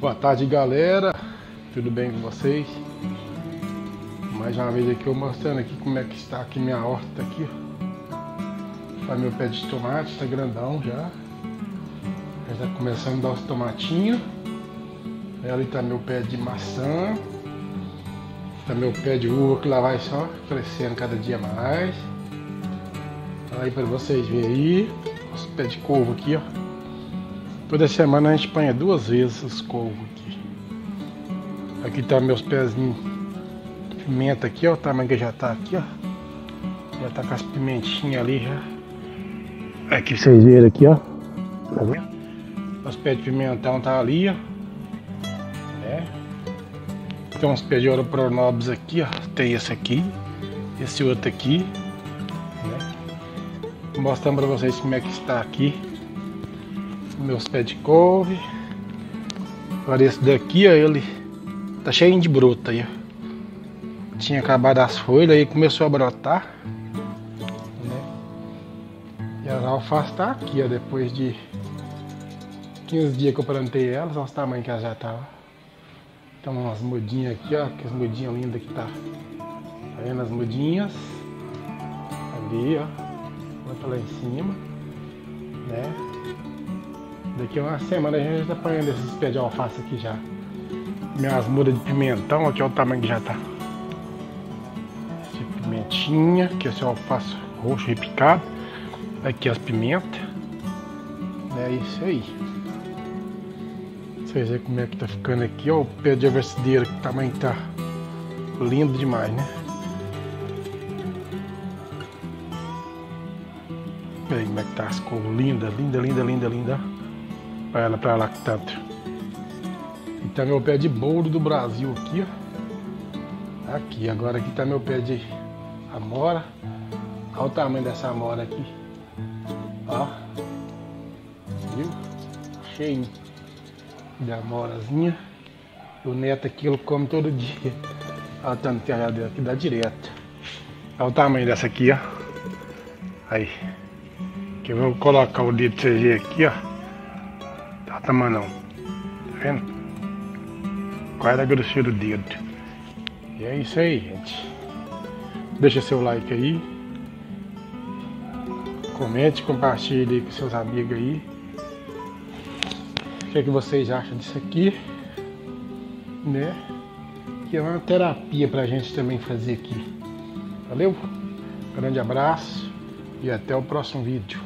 Boa tarde galera, tudo bem com vocês? Mais uma vez aqui eu mostrando aqui como é que está aqui minha horta aqui? Olha meu pé de tomate, está grandão já. Já está começando a dar os tomatinhos Ali está meu pé de maçã. Está meu pé de uva que lá vai só crescendo cada dia mais. Aí para vocês verem aí. Os pés de couve aqui ó Toda semana a gente apanha duas vezes os couves aqui. Aqui tá meus pezinhos pimenta aqui, ó. O tamanho que já tá aqui, ó. Já tá com as pimentinhas ali já. Aqui vocês viram aqui, ó. Tá vendo? Os pés de pimentão tá ali, ó. É. Tem uns pés de ouro pronobis aqui, ó. Tem esse aqui. Esse outro aqui. Né? Mostrando pra vocês como é que está aqui meus pés de couve. Agora esse daqui, ó, ele tá cheio de bruta aí. Tinha acabado as folhas aí começou a brotar. Né? E as alfaces tá aqui, ó, depois de 15 dias que eu plantei elas, olha os tamanhos que elas já tá, ó. Então umas mudinhas aqui, ó, que as mudinhas lindas que tá. Tá vendo as mudinhas? Ali, ó. Outra lá em cima. Né? Daqui uma semana a gente tá apanhando esses pés de alface aqui já. Minhas mudas de pimentão, aqui é o tamanho que já tá. Esse pimentinha, que esse é o alface roxo repicado. Aqui as pimentas. É isso aí. Vocês verem como é que tá ficando aqui, ó. O pé de aversideira, que tamanho tá lindo demais, né? Olha como é que tá as cores linda, linda, linda, linda, linda. Olha ela pra lá que tanto. E tá meu pé de bolo do Brasil aqui, ó. Aqui, agora aqui tá meu pé de amora. Olha o tamanho dessa amora aqui. Ó. Viu? Cheio de amorazinha. O neto aqui ele come todo dia. Olha o tanto de aqui, dá direto. Olha o tamanho dessa aqui, ó. Aí. Que eu vou colocar o dedo CG aqui, ó. Tá não. Tá vendo? Quase a grossura do dedo. E é isso aí, gente. Deixa seu like aí. Comente, compartilhe aí com seus amigos aí. O que, é que vocês acham disso aqui? Né? Que é uma terapia pra gente também fazer aqui. Valeu? Grande abraço e até o próximo vídeo.